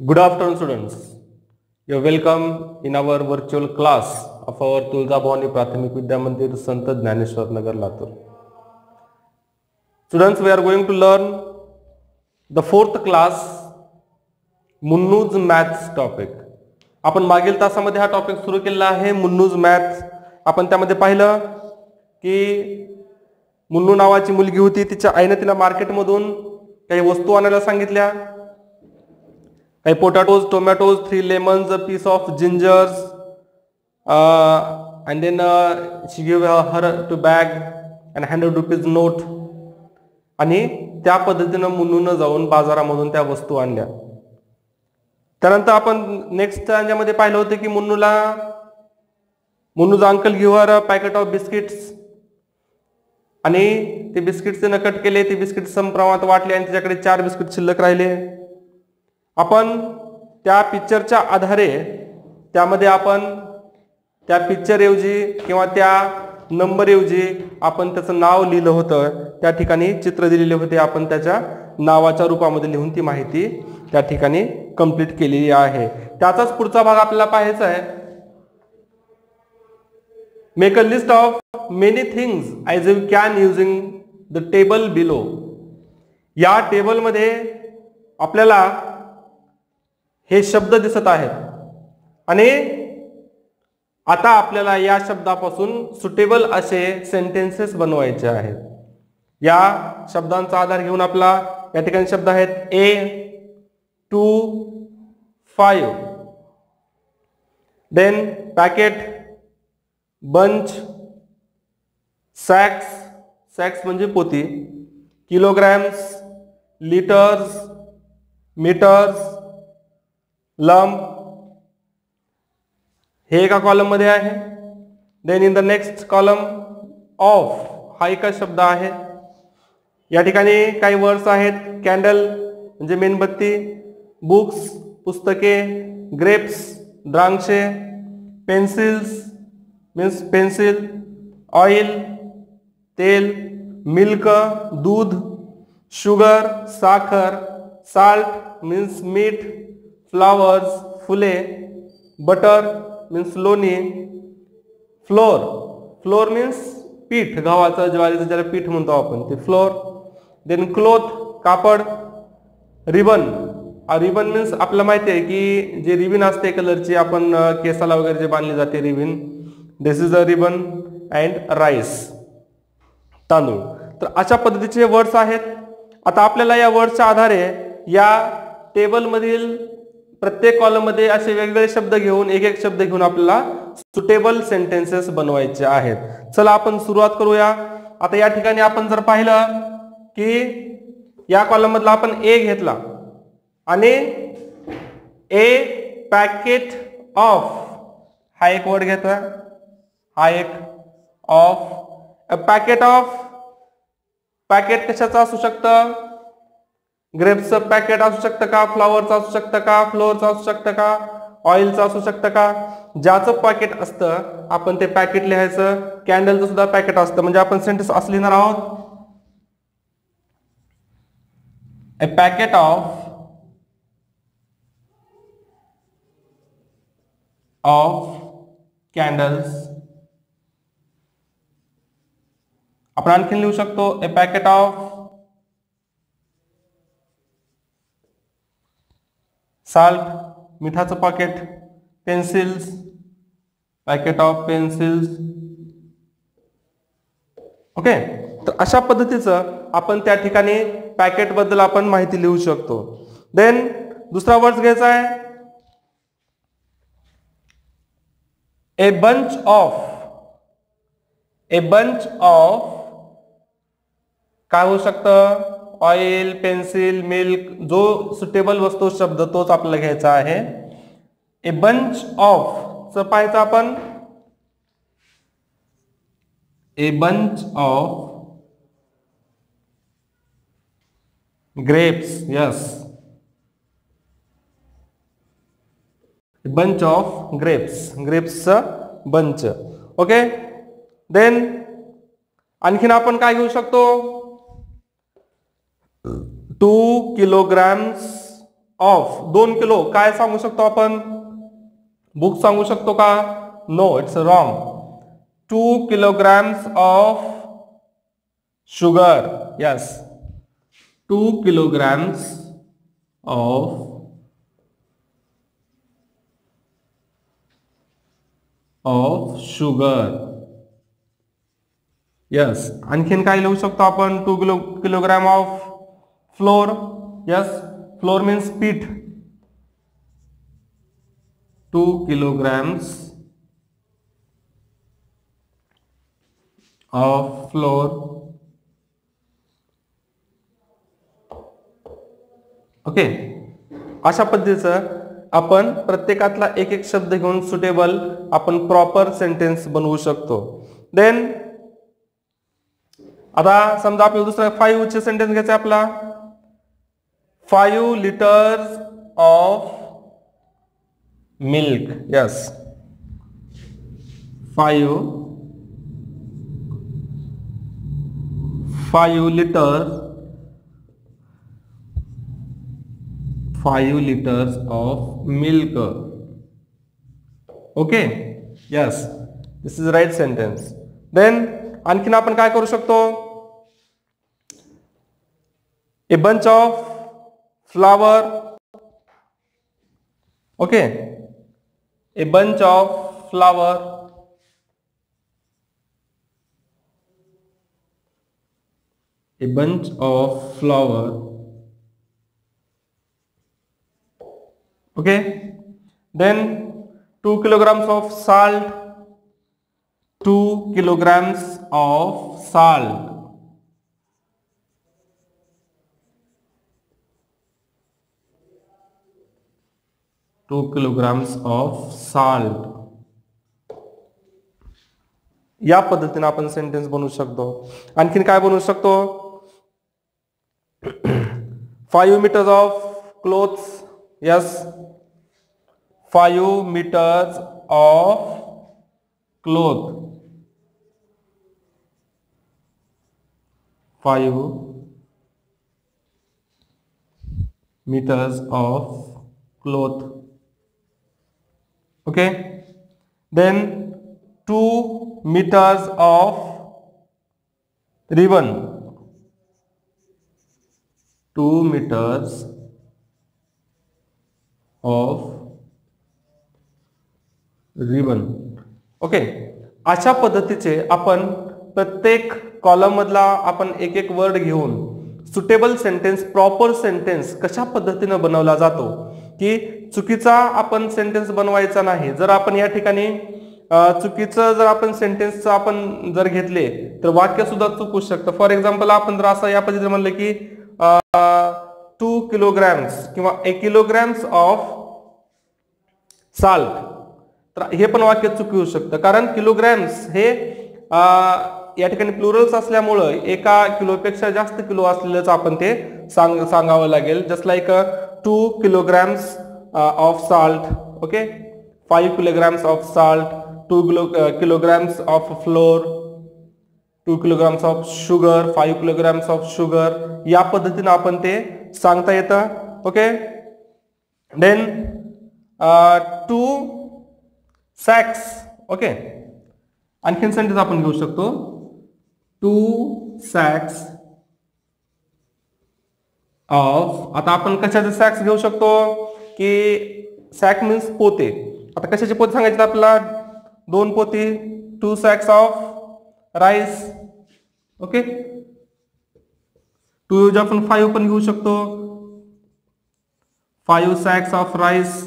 Good afternoon, students. You're welcome in our virtual class of our Tulzabhawani Prathamik Vidya Mandir Sant Jnaneshwar Nagar Latur. Students, we are going to learn the fourth class Munnu's maths topic आपण मागील तासामध्ये हा topic सुरू केलेला आहे मुन्नूज maths आपण त्यामध्ये पाहिलं की मुन्नू नावाची मुलगी होती तिच्या आईने तिला मार्केटमधून काही वस्तू आणायला सांगितल्या काही potatoes tomatoes three lemons a piece of gingers and then she give her two bag and hundred rupees note आणि त्या पद्धतीनं मुनून जाऊन बाजारामधून त्या वस्तू आणल्या. त्यानंतर आपण नेक्स्ट याच्यामध्ये पाहिलं होतं की मुन्नूला मुन्नूचा uncle give her packet of biscuits आणि ते बिस्किट्सचे नकट कट केले ते बिस्किट सम प्रमाणात वाटले आणि त्याच्याकडे चार बिस्किट शिल्लक राहिले. आपण त्या पिक्चरच्या आधारे त्यामध्ये आपण त्या पिक्चरऐवजी किंवा त्या नंबरऐवजी आपण त्याचं नाव लिहिलं होतं त्या ठिकाणी चित्र दिलेले होते आपण त्याच्या नावाच्या रूपामध्ये लिहून ती माहिती त्या ठिकाणी कंप्लीट केलेली आहे. त्याचाच पुढचा भाग आपल्याला पाहायचा आहे. Make a list of many things as you can using the table below या टेबलमध्ये आपल्याला हे शब्द दिसत आहेत. आणि आता आपल्याला या शब्दापासून सुटेबल असे सेंटेन्सेस बनवायचे आहेत. या शब्दांचा आधार घेऊन आपला या ठिकाणी शब्द आहेत a two five then packet bunch sacks sacks म्हणजे पोती. किलोग्रॅम्स लिटर्स मीटर्स लंब. हे एका कॉलममध्ये आहे. Then in the next column of हा एकच शब्द आहे. या ठिकाणी काही वर्ड्स आहेत. कॅन्डल म्हणजे मेणबत्ती. बुक्स पुस्तके. ग्रेप्स द्राक्षे. पेन्सिल्स मीन्स पेन्सिल ऑइल तेल. मिल्क दूध. शुगर साखर. साल्ट मीन्स मीठ फ्लावर्स फुले बटर मीन्स लोणी. फ्लोर फ्लोर मीन्स पीठ. गव्हाचं ज्वारीचं ज्याला पीठ म्हणतो आपण ते फ्लोर देन क्लोथ कापड रिबन रिबन मीन्स आपल्याला माहिती आहे की जे रिबीन असते कलरची आपण केसाला वगैरे जे बांधली जाते ribbon this is a ribbon and rice तांदूळ. तर अशा पद्धतीचे वर्ड्स आहेत. आता आपल्याला या वर्ड्सच्या आधारे या टेबलमधील प्रत्येक कॉलममध्ये असे वेगवेगळे शब्द घेऊन एक एक शब्द घेऊन आपल्याला सुटेबल सेंटेन्सेस बनवायचे आहेत. चला आपण सुरुवात करूया. आता या ठिकाणी आपण जर पाहिलं की या कॉलम मधला आपण ए घेतला आणि ए पॅकेट ऑफ हा एक वर्ड घेतोय. हा एक ऑफ पॅकेट ऑफ पॅकेट कशाचं असू शकतं? ग्रेप्सचं पॅकेट असू शकतं का? फ्लॉवरचं असू शकतं का? फ्लोअरचं असू शकतं का? ऑइलचं असू शकतं का? ज्याचं पॅकेट असतं आपण ते पॅकेट लिहायचं. कॅन्डलचं सुद्धा पॅकेट असतं. म्हणजे आपण सेंटेन्स असं लिहिणार आहोत. A packet of of candles आपण आणखीन लिहू शकतो ए पॅकेट ऑफ साल्ट मिठाचं pocket pencils packet of pencils okay तर अशा पद्धतीचं आपण त्या ठिकाणी पॅकेटबद्दल आपण माहिती लिहू शकतो. देन दुसरा वर्ड घ्यायचा आहे. A bunch of a bunch of काय होऊ शकतं? ऑइल पेन्सिल मिल्क जो सुटेबल वस्तू शब्द तोच आपल्याला घ्यायचा आहे. ए बंच ऑफ च पाहायचं आपण. A bunch of grapes yes bunch of grapes ग्रेप्सचं bunch okay then आणखीन आपण काय घेऊ शकतो? टू किलोग्रॅम्स ऑफ़ दोन किलो, काय सांगू शकतो आपण? बुक सांगू शकतो का? No it's wrong two kilograms of sugar yes two kilograms of of sugar yes आणखीन काय लिहू शकतो आपण? Two kilo kilogram of flour yes flour means पीठ. Two kilograms of flour okay अशा पद्धतीचं आपण प्रत्येकातला एक एक शब्द घेऊन सुटेबल आपण प्रॉपर सेंटेन्स बनवू शकतो. देन आता समजा आपल्याला दुसरा फाईव्ह चे सेंटेन्स घ्यायचा आपला. Five litres of milk yes five five litres five litres of milk. Okay yes this is right sentence then आणखीन आपण काय करू शकतो? A bunch of flower. Okay. A bunch of flower. A bunch of flower. Okay. Then 2 kilograms of salt. 2 kilograms of salt. Two kilograms of salt या पद्धतीने आपण sentence बनवू शकतो. आणखीन काय बनवू शकतो? Five metres of cloths yes five metres of cloth five metres of cloth okay? Then 2 meters of ribbon. 2 meters of ribbon okay अशा पद्धतीचे आपण प्रत्येक कॉलम मधला आपण एक एक वर्ड घेऊन सुटेबल सेंटेन्स प्रॉपर सेंटेन्स कशा पद्धतीनं बनवला जातो? की चुकीचा आपण सेंटेन्स बनवायचा नाही. जर आपण या ठिकाणी चुकीचं जर आपण सेंटेन्स आपण जर घेतले तर वाक्य सुद्धा चुकू शकतं. फॉर एक्झाम्पल आपण जर असं या पद्धतीने म्हणलं की टू किलोग्रॅम्स किंवा ए किलोग्रॅम्स ऑफ साल्ट तर हे पण वाक्य चुकू शकतं. कारण किलोग्रॅम्स हे या ठिकाणी प्लुरल्स असल्यामुळं एका किलोपेक्षा जास्त किलो असलेलंच आपण ते सांग सांगावं लागेल. जसं like two kilograms of salt okay five kilograms of salt two kilo kilograms of flour two kilograms of sugar five kilograms of sugar या पद्धतीनं आपण ते सांगता येतं okay then two sacks okay आणखीन सेंटेन्स आपण घेऊ शकतो. टू सॅक्स ऑफ आता आपण कशाचे सॅक्स घेऊ शकतो? की सॅक मीन्स पोते. आता कशाचे पोते सांगायचे आपल्याला? दोन पोते two sacks of rice okay to use आपण फाईव्ह पण घेऊ शकतो. Five sacks of rice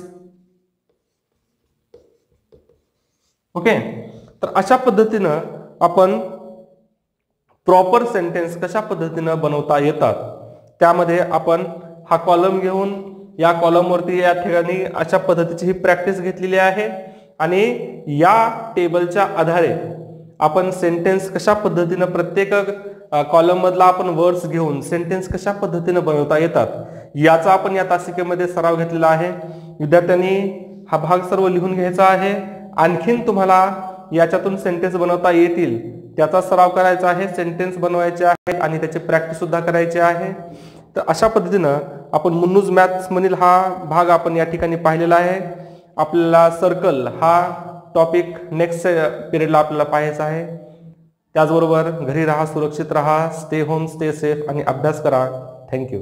okay तर अशा पद्धतीनं आपण प्रॉपर सेंटेन्स कशा पद्धतीनं बनवता येतात? त्यामध्ये आपण हा कॉलम घेऊन या कॉलमवरती या ठिकाणी अशा पद्धतीची ही प्रॅक्टिस घेतलेली आहे. आणि या टेबलच्या आधारे आपण सेंटेन्स कशा पद्धतीनं प्रत्येक कॉलममधला आपण वर्ड्स घेऊन सेंटेन्स कशा पद्धतीनं बनवता येतात याचा आपण या तासिकेमध्ये सराव घेतलेला आहे. विद्यार्थ्यांनी हा भाग सर्व लिहून घ्यायचा आहे. आणखीन तुम्हाला याच्यातून सेंटेन्स बनवता येतील त्याचा सराव करायचा आहे. सेंटेन्स बनवायचे आहेत आणि त्याची प्रॅक्टिस सुद्धा करायची आहे. तर अशा पद्धतीनं आपण मुन्नूज मॅथ्समधील हा भाग आपण या ठिकाणी पाहिलेला आहे. आपल्याला सर्कल हा टॉपिक नेक्स्ट पिरियडला आपल्याला पाहायचा आहे. त्याचबरोबर घरी राहा सुरक्षित राहा स्टे होम स्टे सेफ आणि अभ्यास करा. थँक्यू